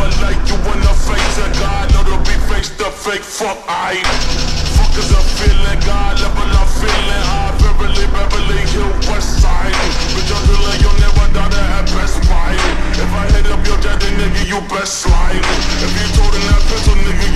never like you when I face a God. No, to be face the fake fuck. I fuckers are feeling God level. I'm feeling high. Beverly, Beverly Hill, West Side. Bitch, I'm feeling you never done at Best Buy. If I hit up your daddy, nigga, you best slide. If you told him that pistol, nigga.